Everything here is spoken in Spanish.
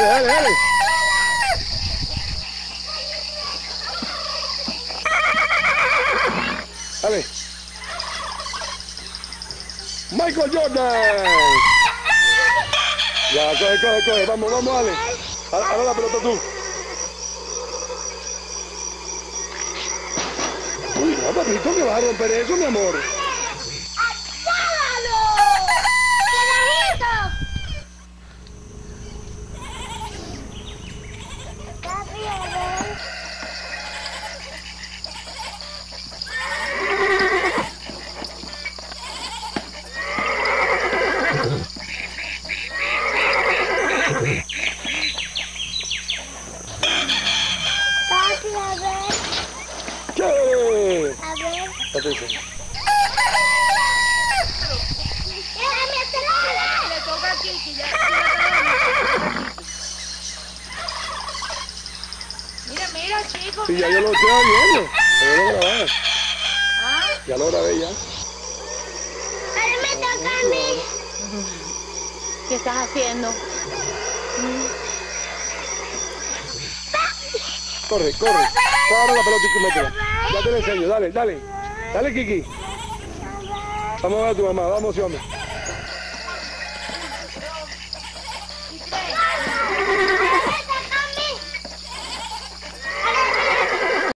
dale, dale. Dale. Michael Jordan. Ya, coge, coge, coge. Vamos, vamos, dale. Ahora la pelota tú. Uy, papito, que vas a romper eso, mi amor. A ver. ¿Qué? A ver. Atención. ¡Déjame hacerlo! Le toca a Kiki, ya. Mira, mira, chicos. Sí, ya yo lo estoy viendo. Yo lo grabé. Ah, Ya lo grabé ya. Ahora me toca a mí. ¿Qué estás haciendo? Corre, corre. Para la pelota y métela. Ya te la enseño, dale, dale. Dale, Kiki. Vamos a ver a tu mamá, vamos, hombre.